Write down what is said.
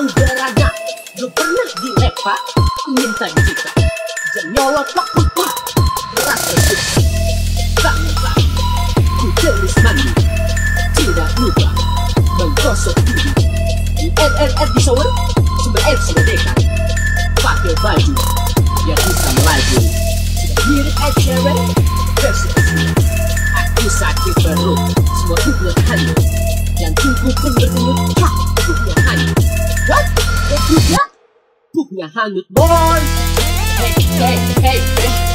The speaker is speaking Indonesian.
mau beranak Lu pernah dilepak Minta kita Dan nyolot pak pak Rasa suci Tak mudah Ku tulis mandi. Tidak mudah Menggosok diri. Di RRR di shower Sumber air sudah dekat. Pakai baju Biar bisa melaju. Sudah mirip Ed Sheeran Versi asli A hundred with boys. Hey, hey, hey.